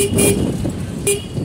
beep beep beep